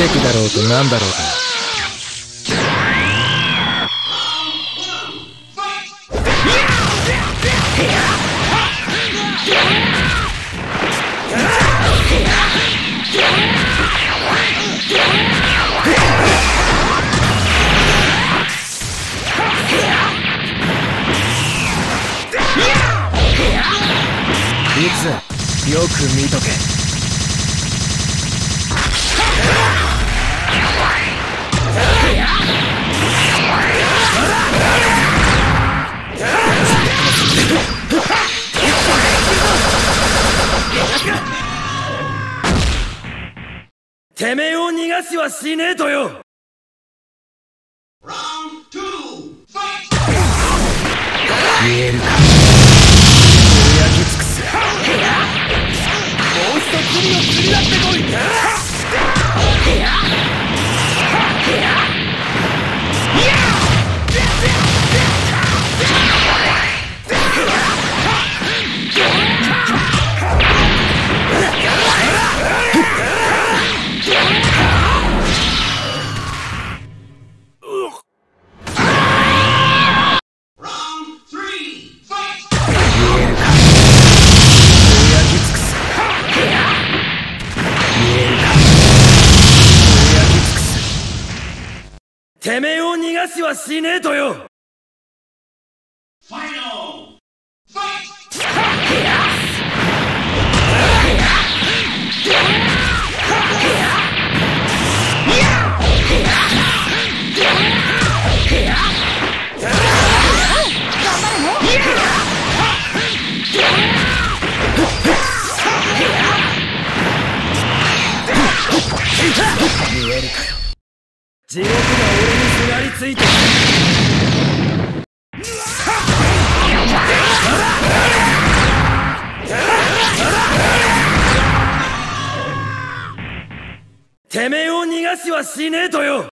シェクだろうと何だろうとよく見とけ。てめえを逃がしはしねえとよ。見えるか。焼き尽くすもう一度罪を釣り合ってこいてめえを逃がしはしねえとよ。見えるか地獄が俺にすがりついて。てめえを逃がしはしねえとよ。